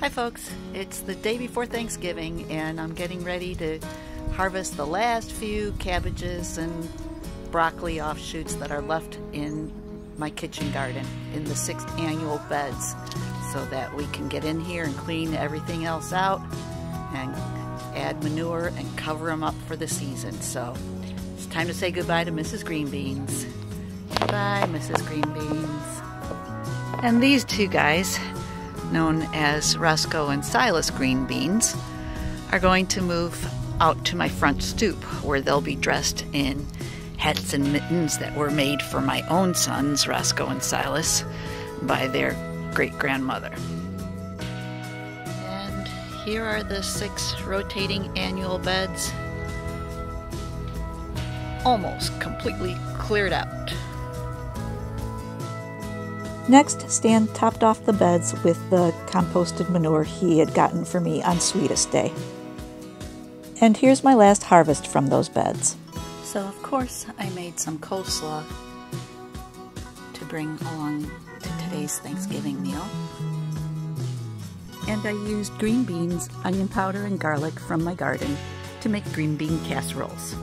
Hi folks, it's the day before Thanksgiving and I'm getting ready to harvest the last few cabbages and broccoli offshoots that are left in my kitchen garden in the sixth annual beds so that we can get in here and clean everything else out and add manure and cover them up for the season. So it's time to say goodbye to Mrs. Greenbeans. Bye, Mrs. Greenbeans. And these two guys known as Roscoe and Silas green beans, are going to move out to my front stoop where they'll be dressed in hats and mittens that were made for my own sons, Roscoe and Silas, by their great grandmother. And here are the six rotating annual beds, almost completely cleared out. Next, Stan topped off the beds with the composted manure he had gotten for me on Sweetest Day. And here's my last harvest from those beds. So, of course, I made some coleslaw to bring along to today's Thanksgiving meal. And I used green beans, onion powder, and garlic from my garden to make green bean casseroles.